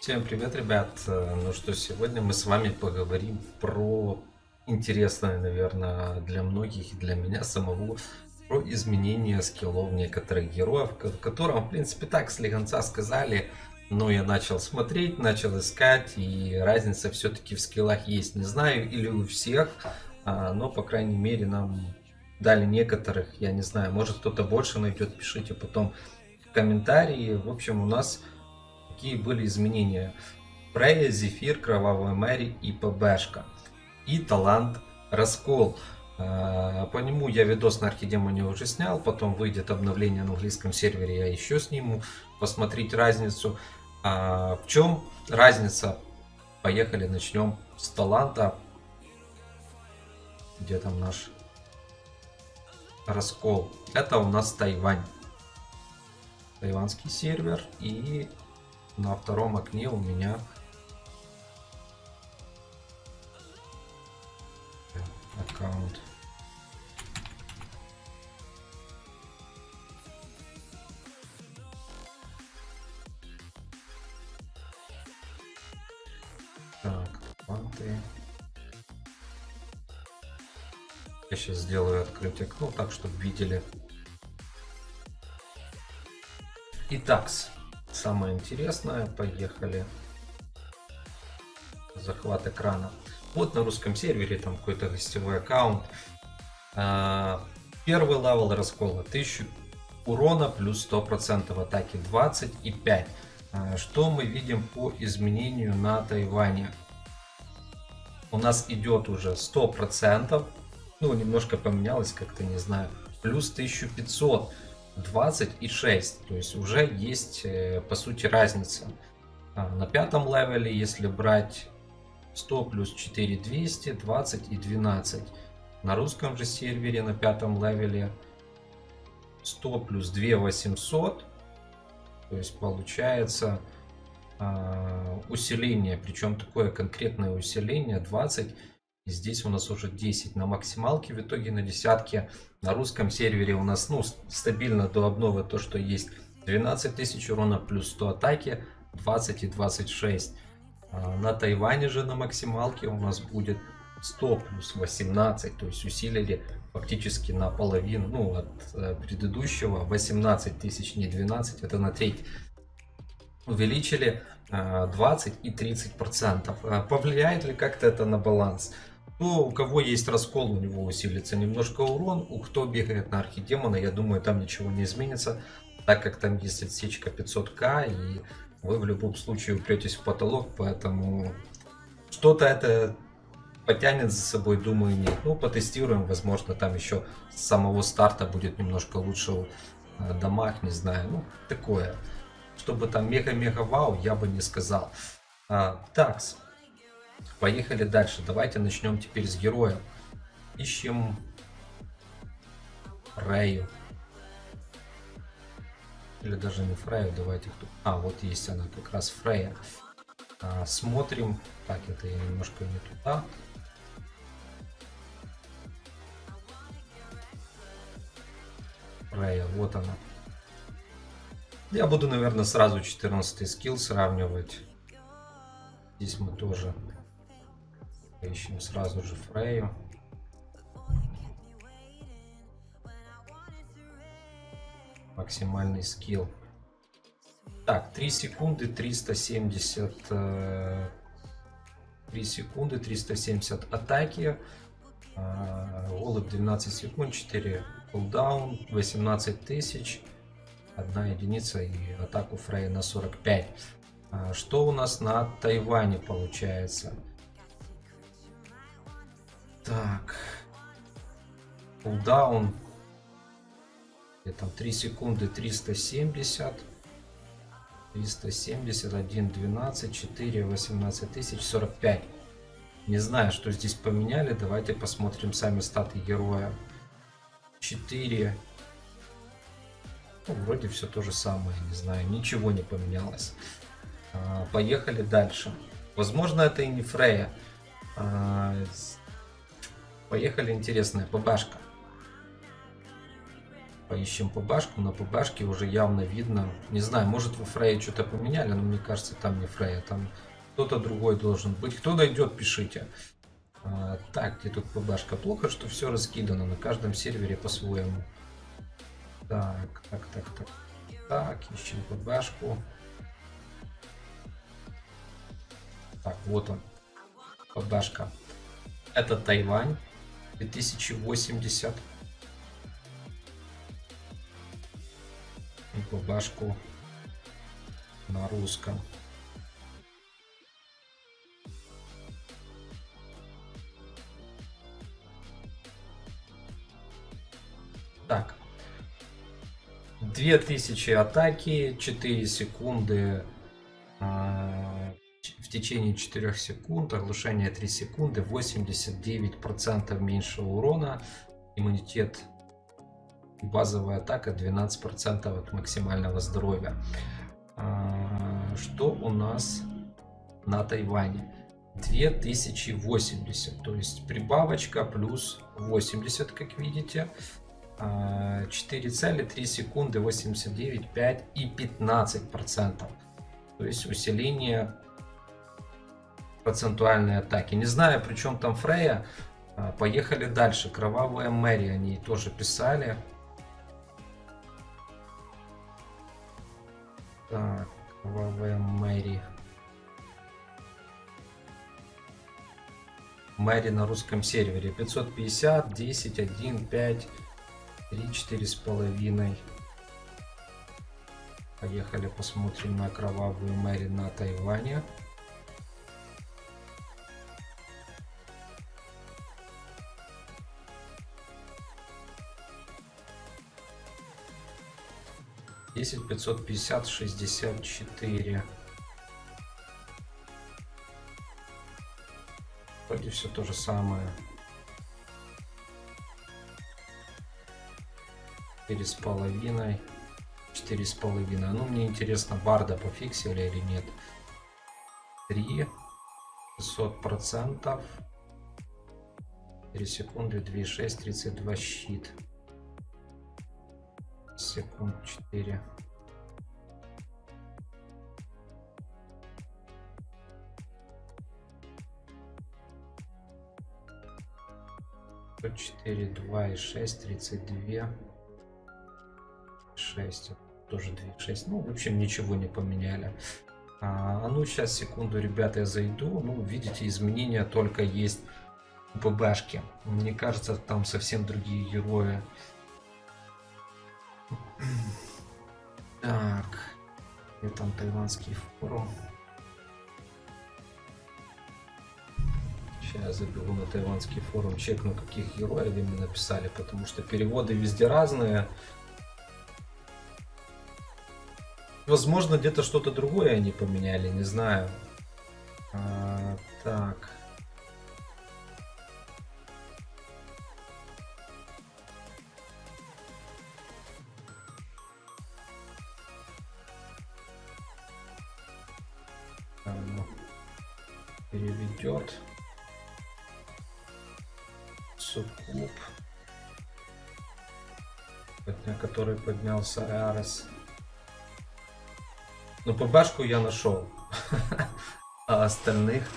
Всем привет, ребят! Ну что, сегодня мы с вами поговорим про интересное, наверное, для многих и для меня самого, про изменение скиллов некоторых героев, которым, в принципе, так слегонца сказали, но я начал смотреть, начал искать, и разница все-таки в скиллах есть. Не знаю, или у всех, а, но, по крайней мере, нам дали некоторых, я не знаю, может кто-то больше найдет, пишите потом в комментарии. В общем, у нас какие были изменения. Фрея, Зефир, Кровавая Мэри и ПБшка. И талант Раскол. А, по нему я видос на Архидемоне уже снял, потом выйдет обновление на английском сервере, я еще сниму, посмотреть разницу. А в чем разница? Поехали, начнем с таланта. Где там наш раскол? Это у нас Тайвань. Тайванский сервер и на втором окне у меня аккаунт. Так, кванты. Я сейчас сделаю открыть окно так, чтобы видели. Итак, Самое интересное, поехали. Захват экрана. Вот на русском сервере там какой-то гостевой аккаунт. А, первый левел раскола 1000 урона плюс 100% атаки 25. А, что мы видим по изменению на Тайване? У нас идет уже 100%. Ну, немножко поменялось, как-то не знаю. Плюс 1500. 20 и 6. То есть уже есть э, по сути разница. А, на пятом левеле, если брать 100 плюс 4 200, 20 и 12. На русском же сервере на пятом левеле 100 плюс 2 800. То есть получается э, усиление, причем такое конкретное усиление 20 и здесь у нас уже 10 на максималке, в итоге на десятке. На русском сервере у нас ну, стабильно до обновы то, что есть 12 тысяч урона плюс 100 атаки, 20 и 26. А на Тайване же на максималке у нас будет 100 плюс 18, то есть усилили фактически на половину, ну, от э, предыдущего 18 тысяч, не 12, это на треть. Увеличили 20 э, и 30 процентов. Э, повлияет ли как-то это на баланс? Ну, у кого есть раскол, у него усилится немножко урон. У кто бегает на архидемона, я думаю, там ничего не изменится. Так как там есть отсечка 500к, и вы в любом случае упретесь в потолок, поэтому что-то это потянет за собой, думаю, нет. Ну, потестируем, возможно, там еще с самого старта будет немножко лучше в э, домах, не знаю, ну, такое. Чтобы там мега-мега вау, я бы не сказал. А, такс. Поехали дальше. Давайте начнем теперь с героя. Ищем Фрею. Или даже не Фрею, давайте кто... А, вот есть она, как раз Фрея. А, смотрим. Так, это я немножко не туда. Фрея, вот она. Я буду, наверное, сразу 14 скилл сравнивать. Здесь мы тоже Ищем сразу же Фрею. Максимальный скилл. Так, 3 секунды 370... 3 э, секунды 370 атаки. Э, голубь 12 секунд, 4 кулдаун, 18 тысяч. Одна единица и атаку Фрей на 45. Э, что у нас на Тайване получается? Так. Кулдаун. Где там 3 секунды 370. 371, 12, 4, 18 тысяч, 45. Не знаю, что здесь поменяли. Давайте посмотрим сами статы героя. 4. Ну, вроде все то же самое, не знаю. Ничего не поменялось. А, поехали дальше. Возможно, это и не Фрея. А, Поехали, интересная ПБшка. Поищем ПБшку. На ПБшке уже явно видно. Не знаю, может во Фрейе что-то поменяли, но мне кажется, там не Фрейя. Там кто-то другой должен быть. Кто дойдет, пишите. А, так, где тут ПБшка? Плохо, что все раскидано на каждом сервере по-своему. Так, так, так, так. Так, ищем ПБшку. Так, вот он. ПБшка. Это Тайвань. 2080. И ПБшку на русском. Так. 2000 атаки, 4 секунды а, в течение 4 секунд, оглушение 3 секунды, 89% меньше урона, иммунитет базовая атака 12% от максимального здоровья. А, что у нас на Тайване? 2080, то есть прибавочка плюс 80, как видите. 4 цели, 3 секунды, 89, 5 и 15 процентов. То есть усиление процентуальной атаки. Не знаю, при чем там Фрея. А, поехали дальше. Кровавая Мэри, они тоже писали. Так, кровавая Мэри. Мэри на русском сервере. 550, 10, 1, 5, Три, четыре с половиной. Поехали посмотрим на кровавую Мэри на Тайване. Десять пятьсот пятьдесят шестьдесят четыре. Вроде все то же самое. Четыре с половиной. Четыре с половиной. Ну, мне интересно, Барда пофиксили или нет. Три. 600 процентов. 4 секунды, 2,6, 32 щит. Секунд 4. Четыре, два и шесть, тридцать две. 6. Тоже 2.6. Ну, в общем, ничего не поменяли. А, ну, сейчас, секунду, ребята, я зайду. Ну, видите, изменения только есть у ПБшки. Мне кажется, там совсем другие герои. Так. Где там тайванский форум? Сейчас забегу на тайванский форум, чекну, каких героев они написали, потому что переводы везде разные. Возможно, где-то что-то другое они поменяли, не знаю. А, так. Суккуб который поднялся Арес. Ну, ПБшку я нашел. А остальных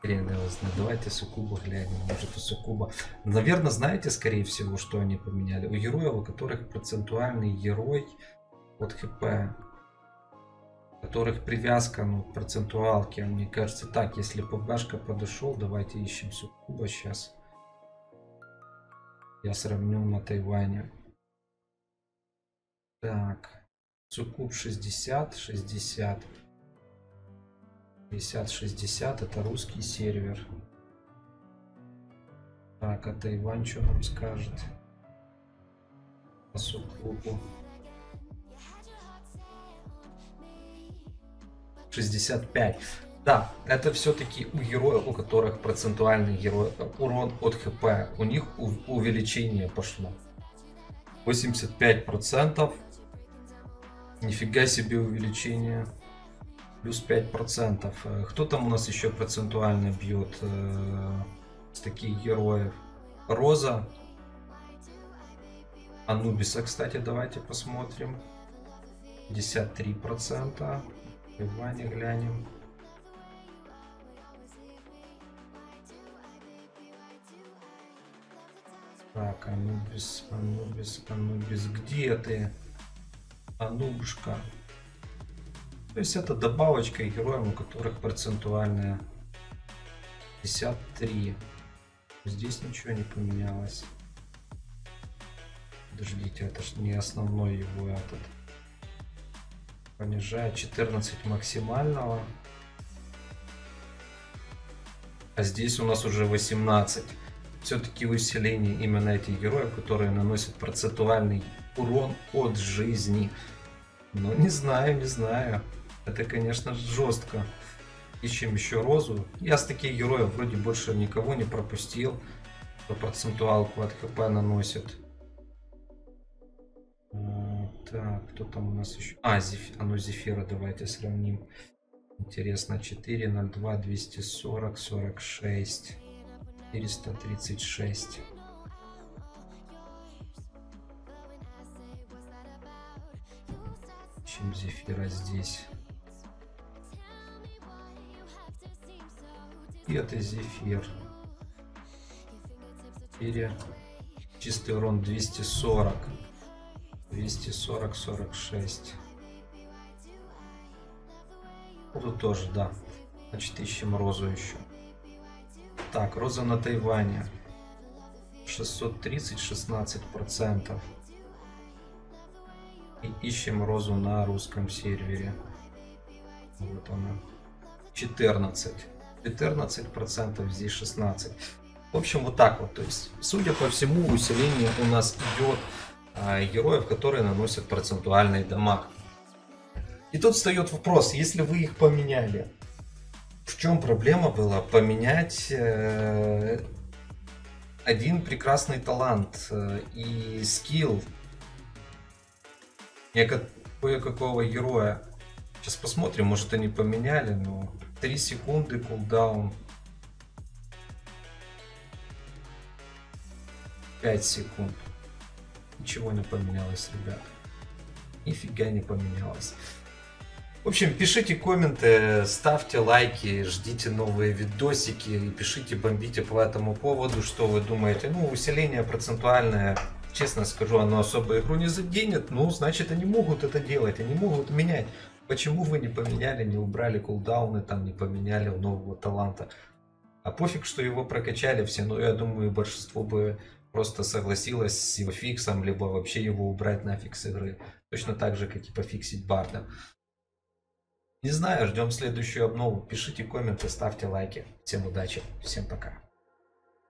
хрен. Давайте Сукуба глянем. Может у Сукуба. Наверное, знаете, скорее всего, что они поменяли. У героев, у которых процентуальный герой от ХП. У которых привязка ну, к процентуалке. Мне кажется, так, если ПБшка подошел, давайте ищем Сукуба сейчас. Я сравню на Тайване. Так. Сукуб 60, 60. 50, 60 это русский сервер. Так, а Тайвань что нам скажет? По Сукубу. 65. Да, это все-таки у героев, у которых процентуальный герой, урон от хп, у них увеличение пошло. 85 процентов Нифига себе увеличение. Плюс 5%. Э, кто там у нас еще процентуально бьет э, с таких героев? Роза. Анубиса, кстати, давайте посмотрим. 53%. Ване глянем. Так, Анубис, Анубис, Анубис, где ты? Анубушка. То есть это добавочка героям, у которых процентуальная 53. Здесь ничего не поменялось. Подождите, это же не основной его этот. Понижает 14 максимального. А здесь у нас уже 18. Все-таки усиление именно этих героев, которые наносят процентуальный урон от жизни. Ну, не знаю, не знаю. Это, конечно, жестко. Ищем еще розу. Я с таких героев вроде больше никого не пропустил. Кто процентуалку от хп наносит. Так, кто там у нас еще? А, Зеф... а ну Зефира давайте сравним. Интересно, 4, 0, 2, 240, 46, 436. Чем Зефира здесь? И это Зефир. 4. Чистый урон 240. 240, 46. Тут тоже, да. Значит, ищем розу еще. Так, роза на Тайване. 630, 16 процентов. И ищем розу на русском сервере. Вот она. 14. 14 процентов, здесь 16. В общем, вот так вот. То есть, судя по всему, усиление у нас идет а, героев, которые наносят процентуальный дамаг. И тут встает вопрос, если вы их поменяли, в чем проблема была поменять э, один прекрасный талант э, и скилл кое-какого героя. Сейчас посмотрим, может они поменяли, но 3 секунды кулдаун. 5 секунд. Ничего не поменялось, ребят. Нифига не поменялось. В общем, пишите комменты, ставьте лайки, ждите новые видосики и пишите, бомбите по этому поводу, что вы думаете. Ну, усиление процентуальное, честно скажу, оно особо игру не заденет, ну, значит, они могут это делать, они могут менять. Почему вы не поменяли, не убрали кулдауны, там не поменяли нового таланта? А пофиг, что его прокачали все, но я думаю, большинство бы просто согласилась с его фиксом, либо вообще его убрать нафиг с игры. Точно так же, как и пофиксить Барда. Не знаю, ждем следующую обнову. Пишите комменты, ставьте лайки. Всем удачи, всем пока.